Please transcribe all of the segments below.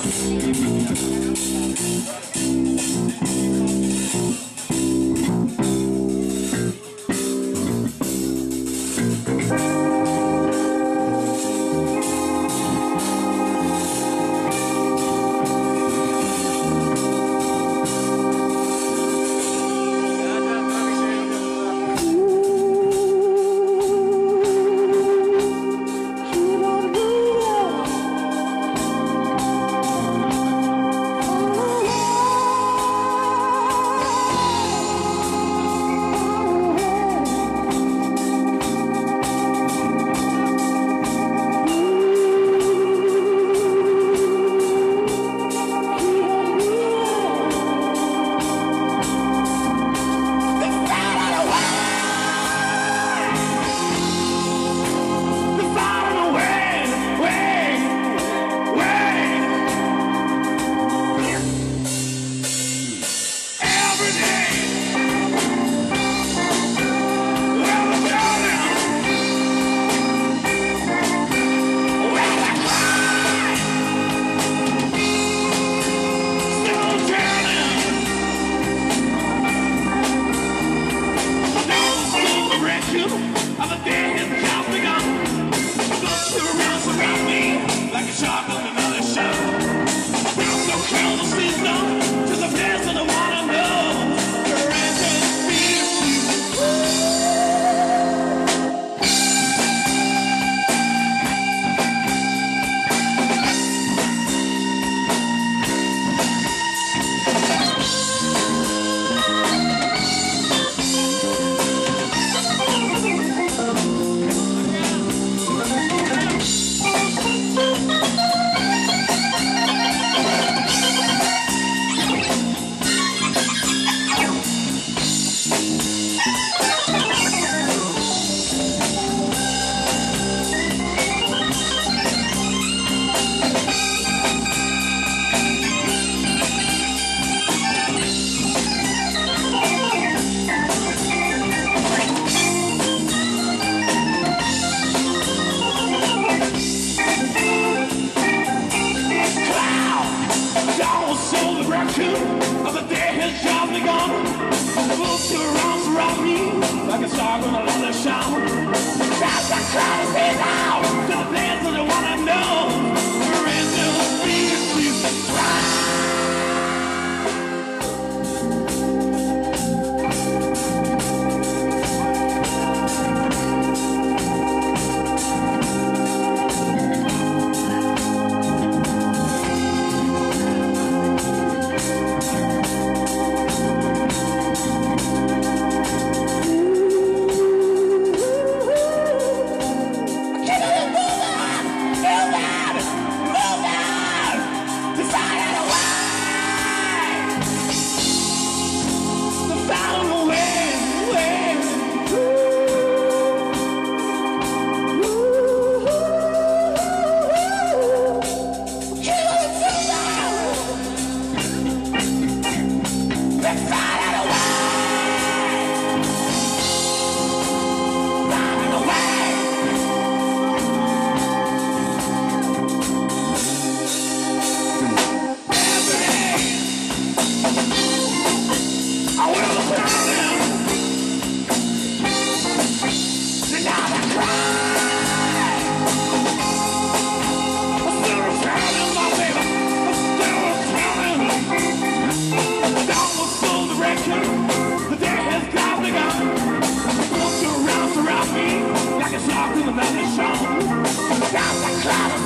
Thank you.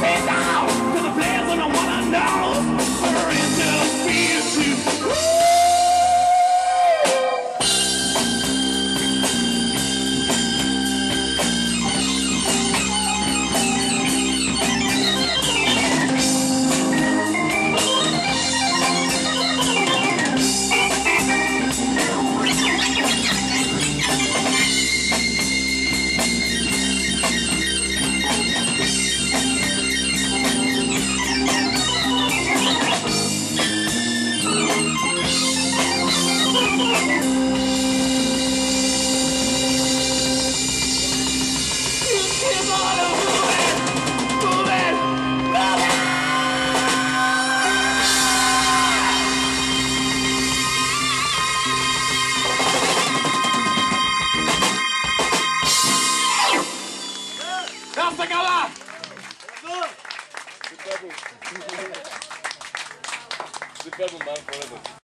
Hasta Bravo. Süper bu. Süper bu. Ben sonra